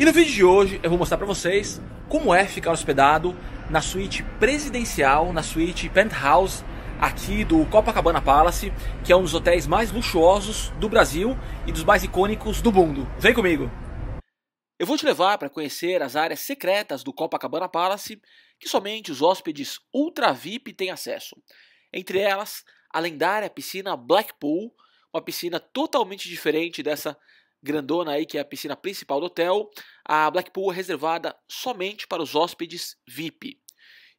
E no vídeo de hoje eu vou mostrar para vocês como é ficar hospedado na suíte presidencial, na suíte penthouse aqui do Copacabana Palace, que é um dos hotéis mais luxuosos do Brasil e dos mais icônicos do mundo. Vem comigo! Eu vou te levar para conhecer as áreas secretas do Copacabana Palace, que somente os hóspedes Ultra VIP têm acesso. Entre elas, a lendária piscina Blackpool, uma piscina totalmente diferente dessa grandona aí, que é a piscina principal do hotel. A Blackpool é reservada somente para os hóspedes VIP.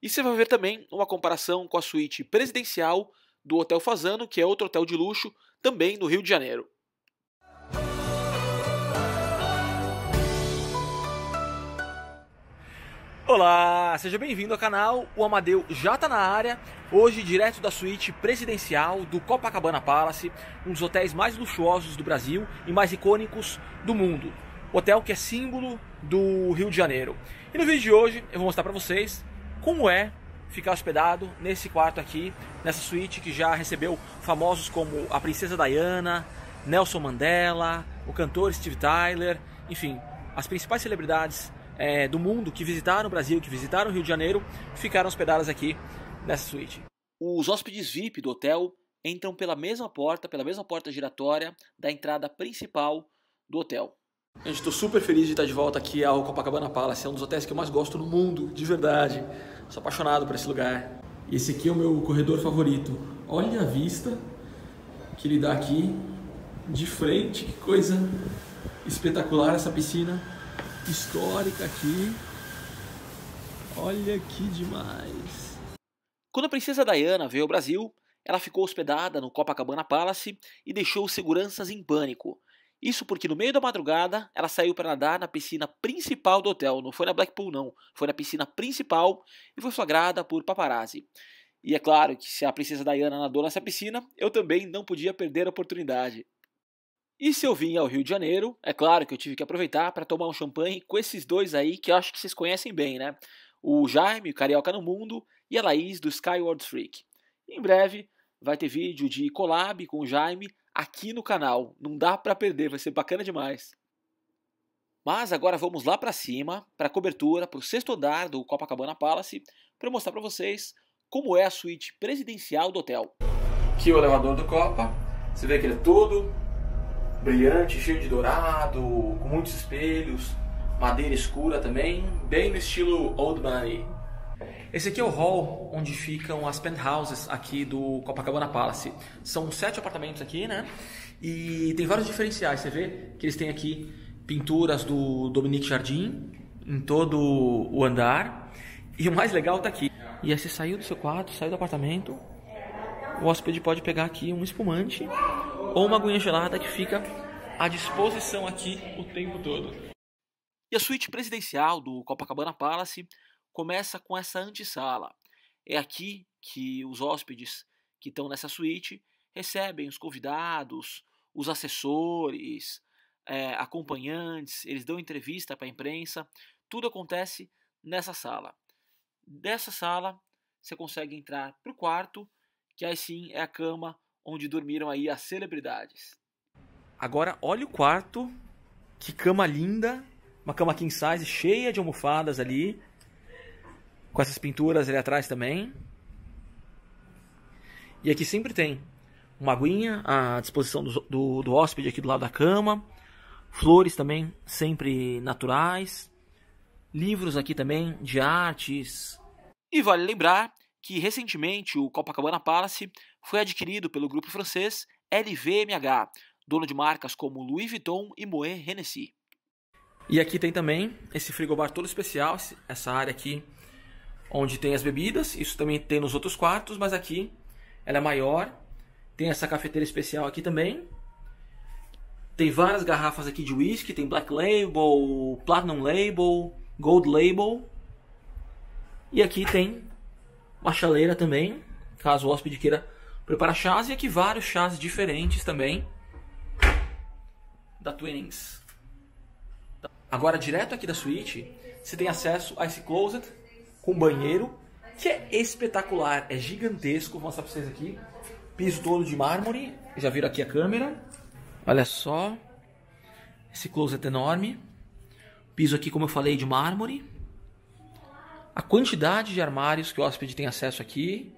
E você vai ver também uma comparação com a suíte presidencial do Hotel Fazano, que é outro hotel de luxo, também no Rio de Janeiro. Olá, seja bem-vindo ao canal. O Amadeu já está na área. Hoje, direto da suíte presidencial do Copacabana Palace, um dos hotéis mais luxuosos do Brasil e mais icônicos do mundo. Hotel que é símbolo do Rio de Janeiro. E no vídeo de hoje eu vou mostrar para vocês como é ficar hospedado nesse quarto aqui, nessa suíte que já recebeu famosos como a Princesa Diana, Nelson Mandela, o cantor Steve Tyler, enfim, as principais celebridades é, do mundo que visitaram o Brasil, que visitaram o Rio de Janeiro, ficaram hospedadas aqui nessa suíte. Os hóspedes VIP do hotel entram pela mesma porta, pela mesma porta giratória da entrada principal do hotel. Gente, estou super feliz de estar de volta aqui ao Copacabana Palace. É um dos hotéis que eu mais gosto no mundo, de verdade. Sou apaixonado por esse lugar. E esse aqui é o meu corredor favorito. Olha a vista que ele dá aqui de frente. Que coisa espetacular essa piscina histórica aqui. Olha que demais. Quando a princesa Diana veio ao Brasil, ela ficou hospedada no Copacabana Palace e deixou os seguranças em pânico. Isso porque no meio da madrugada ela saiu para nadar na piscina principal do hotel, não foi na Blackpool não, foi na piscina principal e foi flagrada por paparazzi. E é claro que se a princesa Diana nadou nessa piscina, eu também não podia perder a oportunidade. E se eu vim ao Rio de Janeiro, é claro que eu tive que aproveitar para tomar um champanhe com esses dois aí que eu acho que vocês conhecem bem, né? O Jaime, o Carioca no Mundo, e a Laís do Skyward Freak. Em breve vai ter vídeo de collab com o Jaime aqui no canal. Não dá para perder, vai ser bacana demais. Mas agora vamos lá para cima, para a cobertura, para o sexto andar do Copacabana Palace, para mostrar para vocês como é a suíte presidencial do hotel. Aqui o elevador do Copa, você vê que ele é todo brilhante, cheio de dourado, com muitos espelhos, madeira escura também, bem no estilo Old Money. Esse aqui é o hall onde ficam as penthouses aqui do Copacabana Palace. São sete apartamentos aqui, né? E tem vários diferenciais. Você vê que eles têm aqui pinturas do Dominique Jardim em todo o andar. E o mais legal tá aqui. E aí você saiu do seu quarto, saiu do apartamento, o hóspede pode pegar aqui um espumante ou uma aguinha gelada que fica à disposição aqui o tempo todo. E a suíte presidencial do Copacabana Palace começa com essa antessala. É aqui que os hóspedes que estão nessa suíte recebem os convidados, os assessores, é, acompanhantes, eles dão entrevista para a imprensa. Tudo acontece nessa sala. Dessa sala, você consegue entrar para o quarto, que aí sim é a cama onde dormiram aí as celebridades. Agora, olha o quarto, que cama linda, uma cama king size cheia de almofadas ali, com essas pinturas ali atrás também. E aqui sempre tem uma aguinha à disposição do, do, do hóspede aqui do lado da cama, flores também sempre naturais, livros aqui também de artes. E vale lembrar que recentemente o Copacabana Palace foi adquirido pelo grupo francês LVMH, dono de marcas como Louis Vuitton e Moet Hennessy. E aqui tem também esse frigobar todo especial, essa área aqui onde tem as bebidas, isso também tem nos outros quartos, mas aqui ela é maior. Tem essa cafeteira especial aqui também. Tem várias garrafas aqui de whisky, tem Black Label, Platinum Label, Gold Label. E aqui tem uma chaleira também, caso o hóspede queira preparar chás. E aqui vários chás diferentes também da Twinings. Agora, direto aqui da suíte, você tem acesso a esse closet com banheiro, que é espetacular, é gigantesco. Vou mostrar pra vocês aqui. Piso todo de mármore, já viram aqui a câmera. Olha só, esse closet enorme. Piso aqui, como eu falei, de mármore. A quantidade de armários que o hóspede tem acesso aqui.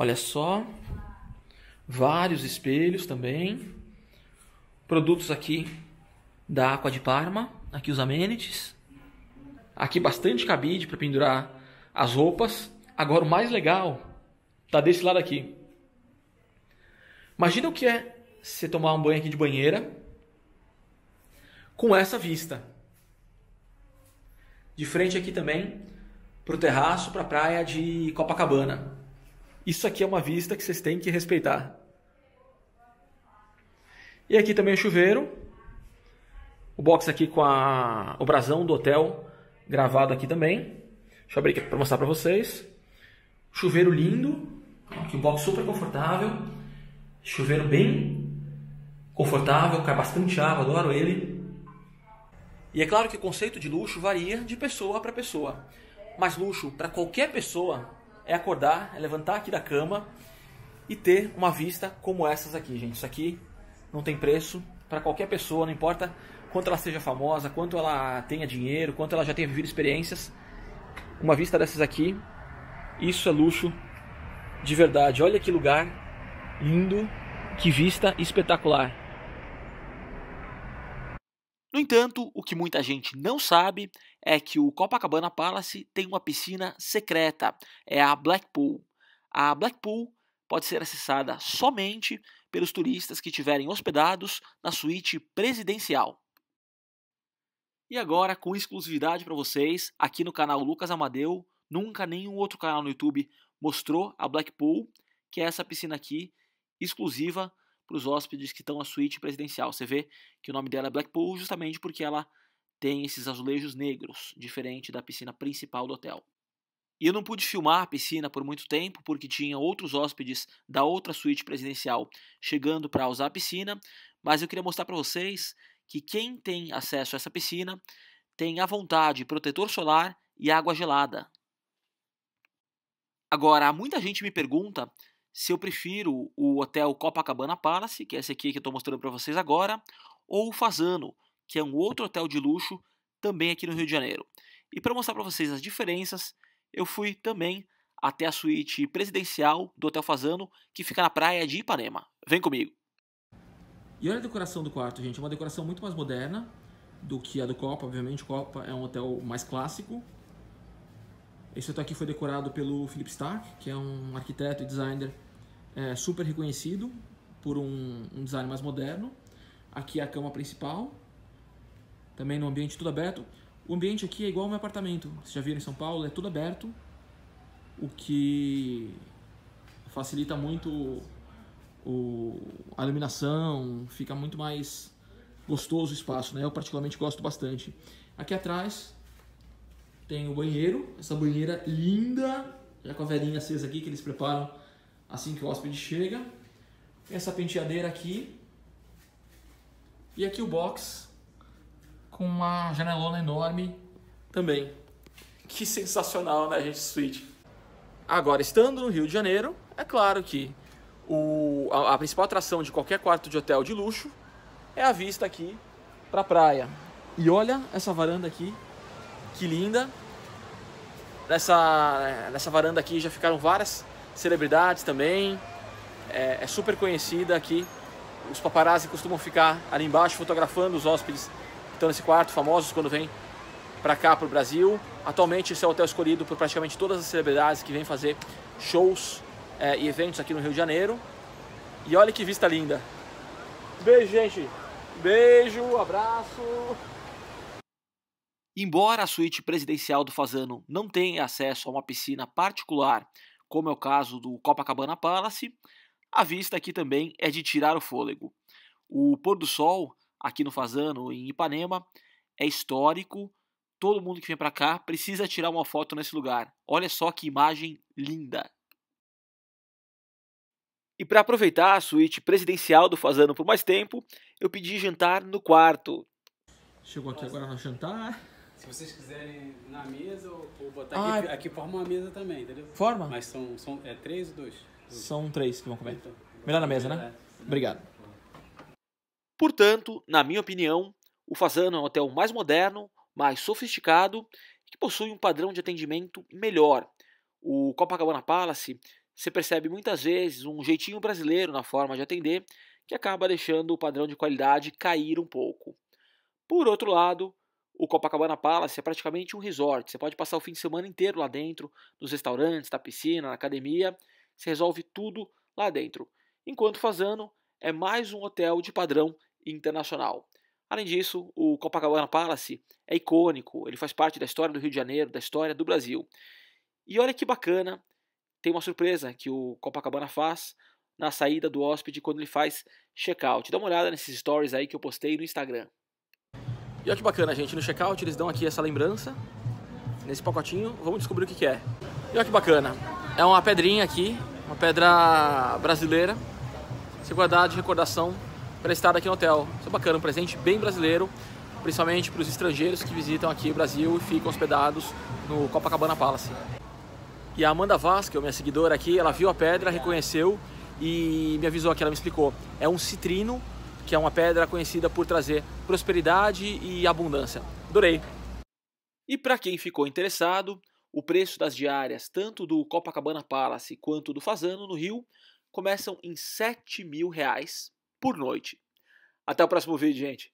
Olha só. Vários espelhos também. Produtos aqui da Aqua de Parma. Aqui os amenities. Aqui bastante cabide para pendurar as roupas. Agora o mais legal tá desse lado aqui. Imagina o que é você tomar um banho aqui de banheira com essa vista. De frente aqui também para o terraço, para a praia de Copacabana. Isso aqui é uma vista que vocês têm que respeitar. E aqui também o chuveiro. O box aqui com a, o brasão do hotel gravado aqui também. Deixa eu abrir aqui para mostrar para vocês. Chuveiro lindo. Aqui um box super confortável. Chuveiro bem confortável, cai bastante água, adoro ele. E é claro que o conceito de luxo varia de pessoa para pessoa. Mas luxo para qualquer pessoa é acordar, é levantar aqui da cama e ter uma vista como essas aqui, gente. Isso aqui não tem preço para qualquer pessoa, não importa quanto ela seja famosa, quanto ela tenha dinheiro, quanto ela já tenha vivido experiências. Uma vista dessas aqui, isso é luxo de verdade. Olha que lugar lindo, que vista espetacular. No entanto, o que muita gente não sabe é que o Copacabana Palace tem uma piscina secreta, é a Blackpool. A Blackpool pode ser acessada somente pelos turistas que estiverem hospedados na suíte presidencial. E agora, com exclusividade para vocês, aqui no canal Lucas Amadeu, nunca nenhum outro canal no YouTube mostrou a Blackpool, que é essa piscina aqui, exclusiva para os hóspedes que estão na suíte presidencial. Você vê que o nome dela é Blackpool justamente porque ela tem esses azulejos negros, diferente da piscina principal do hotel. E eu não pude filmar a piscina por muito tempo porque tinha outros hóspedes da outra suíte presidencial chegando para usar a piscina, mas eu queria mostrar para vocês que quem tem acesso a essa piscina tem à vontade protetor solar e água gelada. Agora, muita gente me pergunta se eu prefiro o hotel Copacabana Palace, que é esse aqui que eu estou mostrando para vocês agora, ou o Fazano, que é um outro hotel de luxo também aqui no Rio de Janeiro. E para mostrar para vocês as diferenças, eu fui também até a suíte presidencial do Hotel Fazano, que fica na praia de Ipanema. Vem comigo. E olha a decoração do quarto, gente. É uma decoração muito mais moderna do que a do Copa. Obviamente, o Copa é um hotel mais clássico. Esse aqui foi decorado pelo Philip Stark, que é um arquiteto e designer é, super reconhecido por um, um design mais moderno. Aqui é a cama principal, também no ambiente tudo aberto. O ambiente aqui é igual ao meu apartamento. Vocês já viram em São Paulo, é tudo aberto, o que facilita muito o, a iluminação, fica muito mais gostoso o espaço, né? Eu particularmente gosto bastante. Aqui atrás tem o banheiro, essa banheira linda, já com a velhinha acesa aqui que eles preparam assim que o hóspede chega. Essa penteadeira aqui. E aqui o box com uma janelona enorme também. Que sensacional, né, gente? Suíte. Agora, estando no Rio de Janeiro, é claro que o, a, a, principal atração de qualquer quarto de hotel de luxo é a vista aqui para a praia. E olha essa varanda aqui, que linda. Nessa, nessa varanda aqui já ficaram várias celebridades também. É, é super conhecida aqui. Os paparazzi costumam ficar ali embaixo fotografando os hóspedes estão nesse quarto, famosos quando vêm para cá, para o Brasil. Atualmente esse é o hotel escolhido por praticamente todas as celebridades que vêm fazer shows é, e eventos aqui no Rio de Janeiro. E olha que vista linda. Beijo, gente. Beijo, abraço. Embora a suíte presidencial do Fazano não tenha acesso a uma piscina particular, como é o caso do Copacabana Palace, a vista aqui também é de tirar o fôlego. O pôr do sol aqui no Fazano, em Ipanema, é histórico. Todo mundo que vem para cá precisa tirar uma foto nesse lugar. Olha só que imagem linda. E para aproveitar a suíte presidencial do Fazano por mais tempo, eu pedi jantar no quarto. Chegou aqui agora no jantar. Se vocês quiserem na mesa ou, botar ah, aqui, aqui forma uma mesa também, entendeu? Forma? Mas são, são é três ou dois? São três que vão comer. Então, Melhor na mesa, né? É. Obrigado. Portanto, na minha opinião, O Fazano é um hotel mais moderno, mais sofisticado e que possui um padrão de atendimento melhor. O Copacabana Palace, você percebe muitas vezes um jeitinho brasileiro na forma de atender que acaba deixando o padrão de qualidade cair um pouco. Por outro lado, o Copacabana Palace é praticamente um resort. Você pode passar o fim de semana inteiro lá dentro, nos restaurantes, na piscina, na academia. Você resolve tudo lá dentro. Enquanto Fazano é mais um hotel de padrão internacional. Além disso, o Copacabana Palace é icônico, ele faz parte da história do Rio de Janeiro, da história do Brasil. E olha que bacana, tem uma surpresa que o Copacabana faz na saída do hóspede quando ele faz check-out. Dá uma olhada nesses stories aí que eu postei no Instagram. E olha que bacana, gente, no check-out eles dão aqui essa lembrança, nesse pacotinho, vamos descobrir o que, que é. E olha que bacana, é uma pedrinha aqui, uma pedra brasileira, se guardar de recordação para estar aqui no hotel. Isso é bacana, um presente bem brasileiro, principalmente para os estrangeiros que visitam aqui o Brasil e ficam hospedados no Copacabana Palace. E a Amanda Vasco, minha seguidora aqui, ela viu a pedra, reconheceu e me avisou aqui, ela me explicou. É um citrino, que é uma pedra conhecida por trazer prosperidade e abundância. Adorei! E para quem ficou interessado, o preço das diárias, tanto do Copacabana Palace quanto do Fazano, no Rio, começam em 7 mil reais por noite. Até o próximo vídeo, gente.